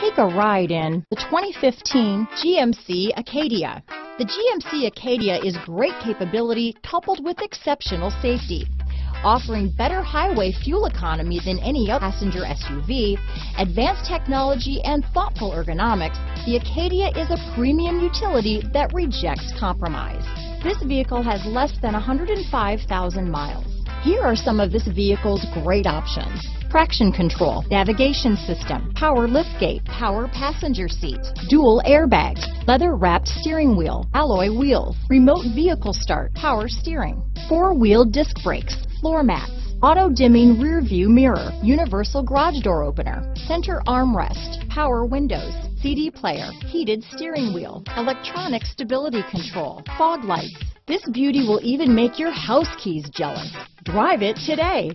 Take a ride in the 2015 GMC Acadia. The GMC Acadia is great capability coupled with exceptional safety. Offering better highway fuel economy than any other passenger SUV, advanced technology and thoughtful ergonomics, the Acadia is a premium utility that rejects compromise. This vehicle has less than 105,000 miles. Here are some of this vehicle's great options. Traction control, navigation system, power liftgate, power passenger seat, dual airbags, leather wrapped steering wheel, alloy wheels, remote vehicle start, power steering, four wheel disc brakes, floor mats, auto dimming rear view mirror, universal garage door opener, center armrest, power windows, CD player, heated steering wheel, electronic stability control, fog lights. This beauty will even make your house keys jealous. Drive it today.